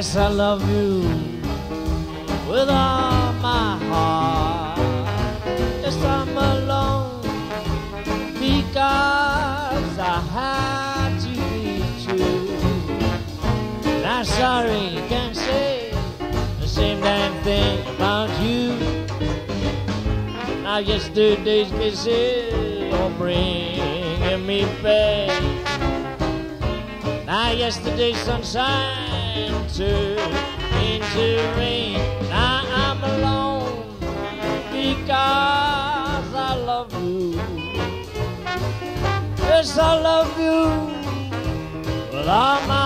love you with all my heart. Yes, I'm alone because I had to true. And I'm sorry, can't say the same damn thing about you. Now yesterday's kisses are bringing me pain. Now yesterday's sunshine turned into rain. Now I'm alone because I love you. Yes, I love you with all my